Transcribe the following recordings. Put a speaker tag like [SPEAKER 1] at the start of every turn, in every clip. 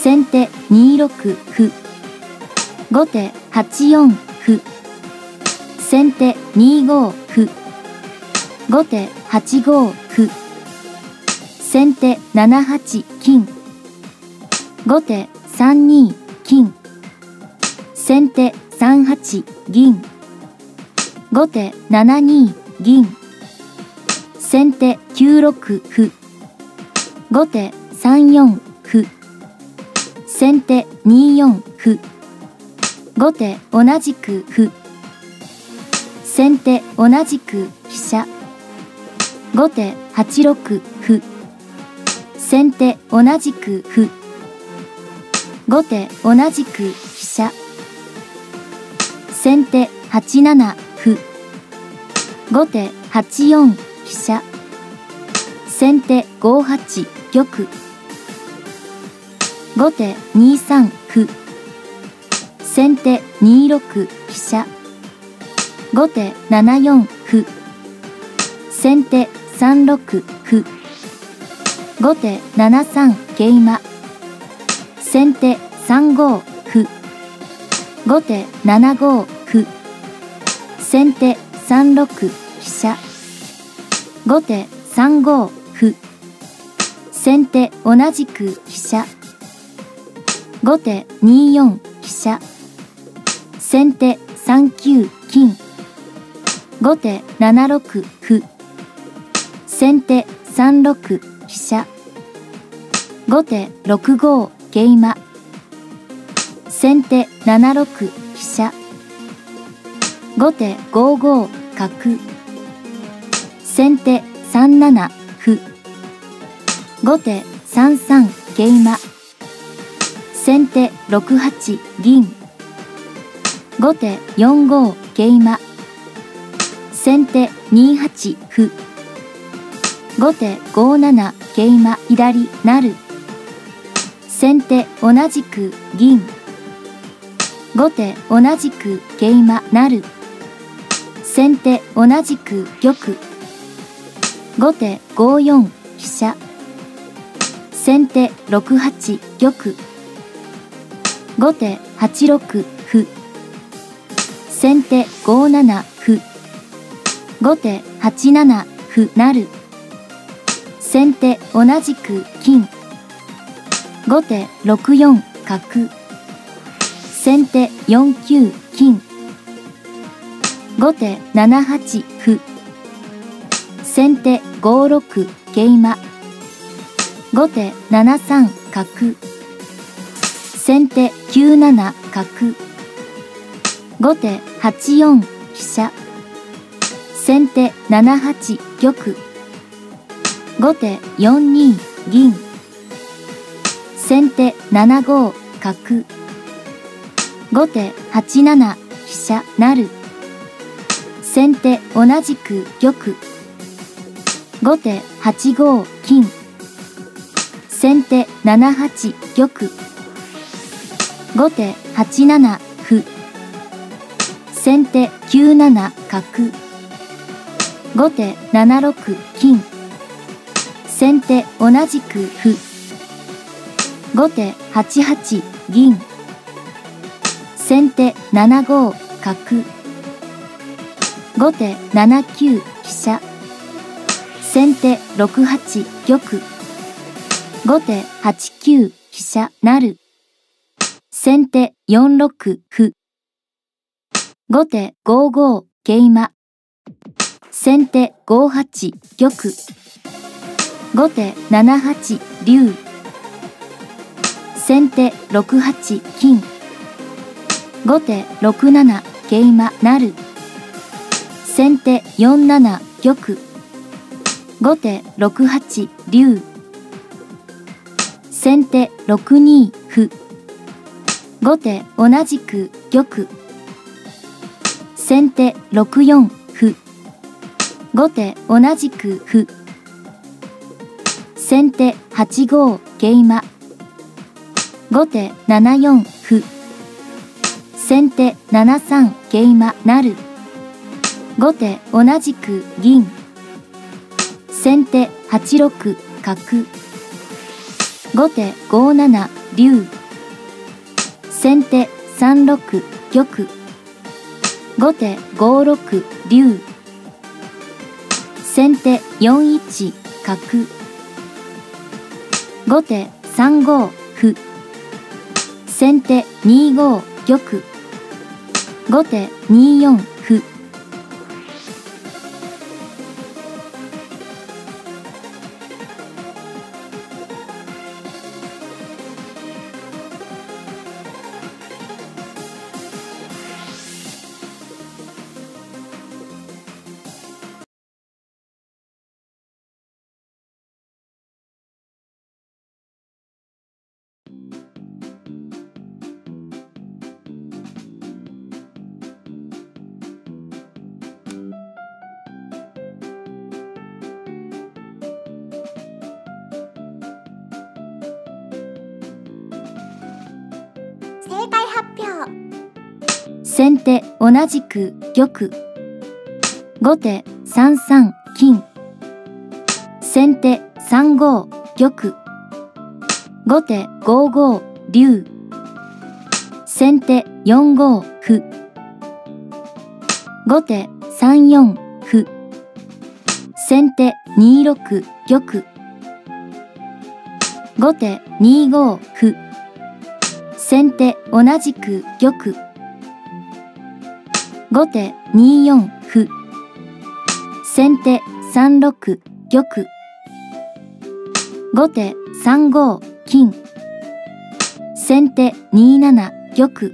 [SPEAKER 1] 先手2六歩。後手8四歩。先手2五歩。後手8五歩。先手7八金。後手3二金。先手3八銀。後手7二銀。先手9六歩。後手3四先手2四歩。後手同じく歩。先手同じく飛車。後手8六歩。先手同じく歩。後手同じく飛車。先手8七歩。後手8四飛車。先手5八玉。後手2三歩先手2六飛車。後手7四歩先手3六歩後手7三桂馬。先手3五歩後手7五歩先手3六飛車。後手3五歩先手同じく飛車。後手2四飛車。先手3九金後手7六歩。先手3六飛車。後手6五桂馬先手7六飛車。後手5五角先手3七歩。後手3三桂馬先手6八銀。後手4五桂馬。先手2八歩。後手5七桂馬左なる。先手同じく銀。後手同じく桂馬なる。先手同じく玉。後手5四飛車。先手6八玉。後手8六歩先手5七歩後手8七歩成先手同じく金後手6四角先手4九金後手7八歩先手5六桂馬後手7三角先手9七角。後手8四飛車。先手7八玉。後手4二銀。先手7五角。後手8七飛車成。先手同じく玉。後手8五金。先手7八玉。後手8七歩。先手9七角。後手7六金。先手同じく歩。後手8八銀。先手7五角。後手7九飛車。先手6八玉。後手8九飛車成。先手4六歩。後手5五桂馬。先手5八玉。後手7八竜。先手6八金。後手6七桂馬成。先手4七玉。後手6八竜。先手6二後手同じく玉。先手6四歩。後手同じく歩。先手8五桂馬。後手7四歩。先手7三桂馬成後手同じく銀。先手8六角。後手5七竜。先手3六玉。後手5六竜。先手4一角。後手3五歩。先手2五玉。後手2四。
[SPEAKER 2] 発表。
[SPEAKER 1] 先手同じく玉。後手3三金。先手3五玉。後手5五竜。先手4五歩。後手3四歩。先手2六玉。後手2五歩。先手同じく玉。後手2四歩。先手3六玉。後手3五金。先手2七玉。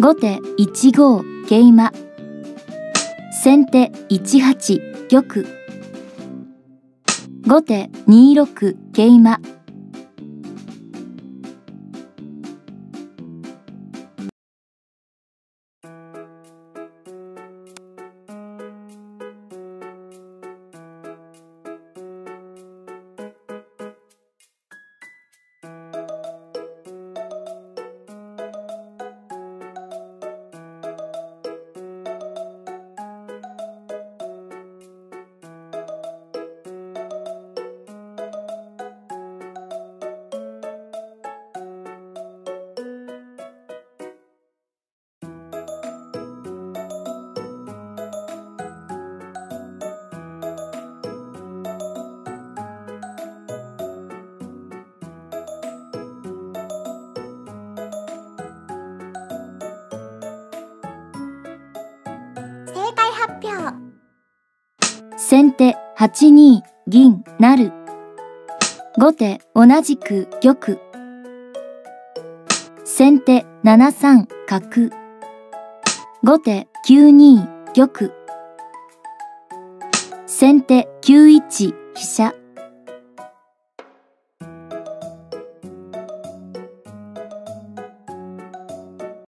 [SPEAKER 1] 後手1五桂馬。先手1八玉。後手2六桂馬。
[SPEAKER 2] 発表。
[SPEAKER 1] 先手8二銀成後手同じく玉。先手7三角。後手9二玉。先手9一飛車。